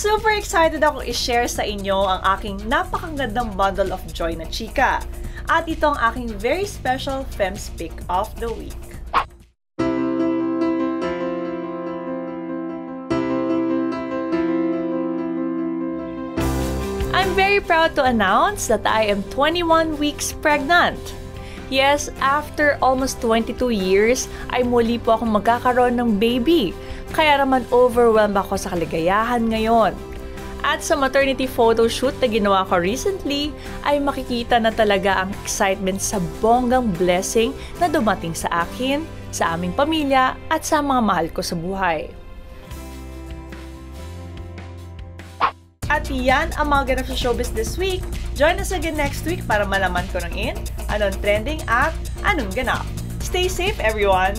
Super excited ako i-share sa inyo ang aking napakagandang bundle of joy na chika. At ito ang aking very special Fems Pick of the Week. I'm very proud to announce that I am 21 weeks pregnant. Yes, after almost 22 years, ay muli po akong magkakaroon ng baby. Kaya naman overwhelmed ako sa kaligayahan ngayon. At sa maternity photo shoot na ginawa ko recently, ay makikita na talaga ang excitement sa bonggang blessing na dumating sa akin, sa aming pamilya, at sa mga mahal ko sa buhay. At yan ang mga ganap sa showbiz this week. Join us again next week para malaman ko ng in, anong trending at anong ganap. Stay safe everyone!